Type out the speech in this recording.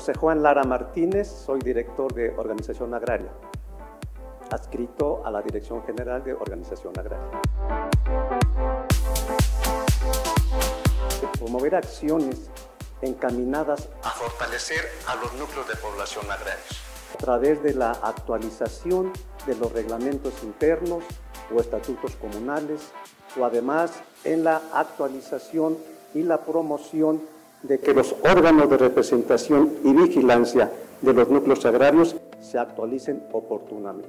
José Juan Lara Martínez, soy director de Organización Agraria, adscrito a la Dirección General de Organización Agraria. Promover acciones encaminadas a fortalecer a los núcleos de población agrarios a través de la actualización de los reglamentos internos o estatutos comunales o además en la actualización y la promoción de que los órganos de representación y vigilancia de los núcleos agrarios se actualicen oportunamente.